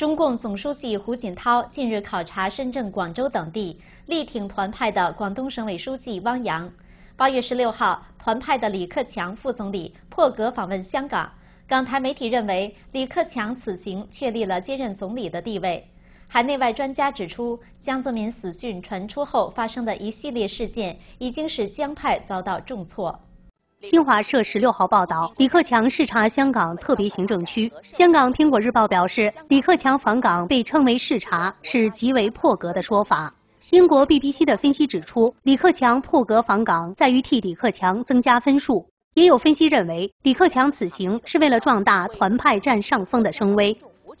中共总书记胡锦涛近日考察深圳、广州等地，力挺团派的广东省委书记汪洋。八月十六号，团派的李克强副总理破格访问香港。港台媒体认为，李克强此行确立了接任总理的地位。海内外专家指出，江泽民死讯传出后发生的一系列事件，已经使江派遭到重挫。新华社十六号报道，李克强视察香港特别行政区。香港苹果日报表示，李克强访港被称为视察，是极为破格的说法。英国 BBC 的分析指出，李克强破格访港在于替李克强增加分数。也有分析认为，李克强此行是为了壮大团派占上风的声威。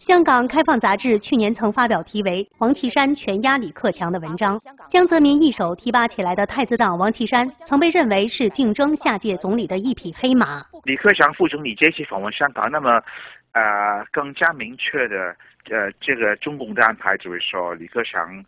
香港开放杂志去年曾发表题为《王岐山全压李克强》的文章。江泽民一手提拔起来的太子党王岐山，曾被认为是竞争下届总理的一匹黑马。李克强副总理这次访问香港，那么呃更加明确的呃这个中共的安排就是说，李克强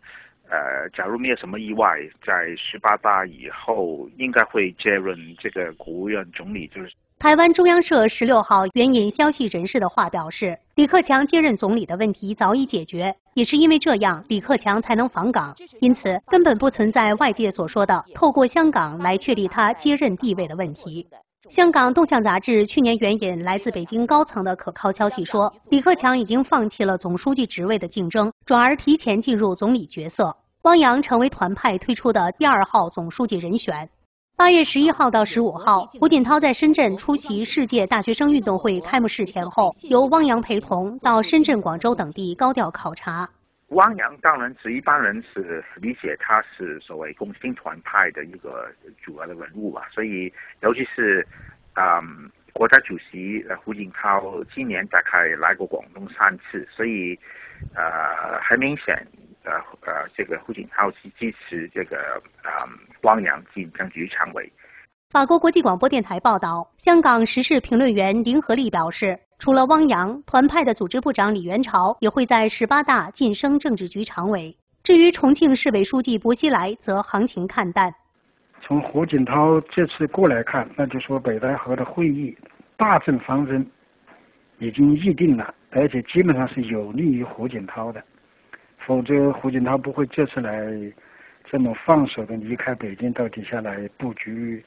呃假如没有什么意外，在十八大以后应该会接任这个国务院总理，就是。台湾中央社十六号援引消息人士的话表示，李克强接任总理的问题早已解决，也是因为这样，李克强才能访港，因此根本不存在外界所说的透过香港来确立他接任地位的问题。香港动向杂志去年援引来自北京高层的可靠消息说，李克强已经放弃了总书记职位的竞争，转而提前进入总理角色，汪洋成为团派推出的第二号总书记人选。八月十一号到十五号，胡锦涛在深圳出席世界大学生运动会开幕式前后，由汪洋陪同到深圳、广州等地高调考察。汪洋当然是一般人是理解他是所谓共青团派的一个主要的人物吧，所以尤其是嗯，国家主席胡锦涛今年大概来过广东三次，所以呃很明显。这个胡锦涛是支持这个呃汪洋进政局常委。法国国际广播电台报道，香港时事评论员林和利表示，除了汪洋，团派的组织部长李元朝也会在十八大晋升政治局常委。至于重庆市委书记薄熙来，则行情看淡。从胡锦涛这次过来看，那就说北戴河的会议大政方针已经议定了，而且基本上是有利于胡锦涛的。否则，胡锦涛不会这次来这么放手的离开北京，到底下来布局，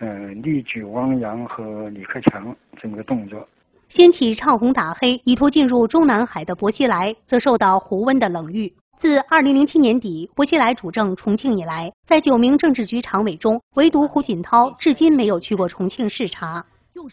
嗯，力举汪洋和李克强这么个动作。掀起唱红打黑，意图进入中南海的薄熙来，则受到胡温的冷遇。自2007年底薄熙来主政重庆以来，在九名政治局常委中，唯独胡锦涛至今没有去过重庆视察。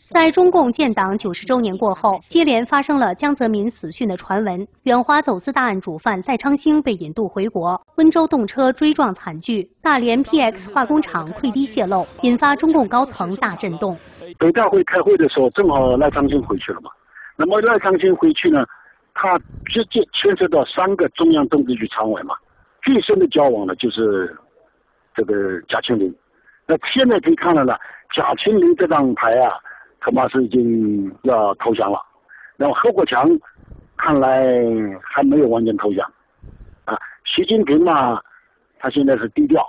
在中共建党九十周年过后，接连发生了江泽民死讯的传闻，远华走私大案主犯赖昌星被引渡回国，温州动车追撞惨剧，大连 PX 化工厂溃堤泄漏，引发中共高层大震动。北大会开会的时候，正好赖昌星回去了嘛。那么赖昌星回去呢，他直接牵涉到三个中央政治局常委嘛，最深的交往呢就是这个贾庆林。那现在可以看到了，贾庆林这张牌啊。恐怕是已经要投降了，那么何国强看来还没有完全投降，啊，习近平嘛，他现在是低调。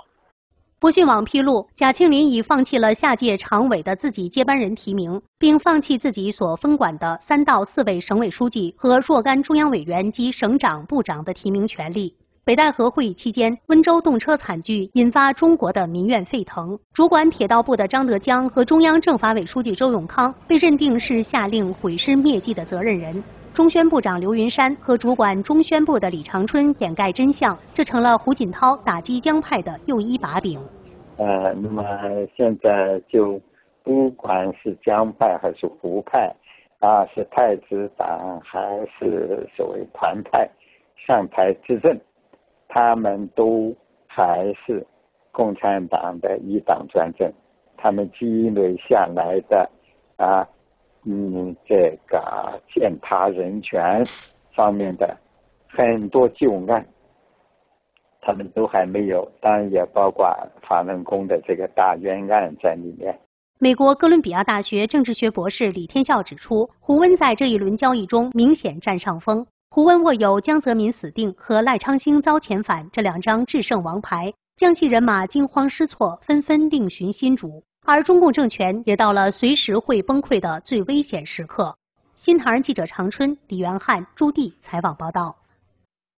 博讯网披露，贾庆林已放弃了下届常委的自己接班人提名，并放弃自己所分管的三到四位省委书记和若干中央委员及省长、部长的提名权利。北戴河会议期间，温州动车惨剧引发中国的民怨沸腾。主管铁道部的张德江和中央政法委书记周永康被认定是下令毁尸灭迹的责任人。中宣部长刘云山和主管中宣部的李长春掩盖真相，这成了胡锦涛打击江派的又一把柄。呃，那么现在就不管是江派还是胡派，啊，是太子党还是所谓团派，上台执政。他们都还是共产党的一党专政，他们积累下来的啊，嗯，这个践踏人权方面的很多旧案，他们都还没有，当然也包括法轮功的这个大冤案在里面。美国哥伦比亚大学政治学博士李天笑指出，胡温在这一轮交易中明显占上风。胡温握有江泽民死定和赖昌星遭遣返这两张制胜王牌，江西人马惊慌失措，纷纷另寻新主，而中共政权也到了随时会崩溃的最危险时刻。新唐人记者长春、李元汉、朱棣采访报道。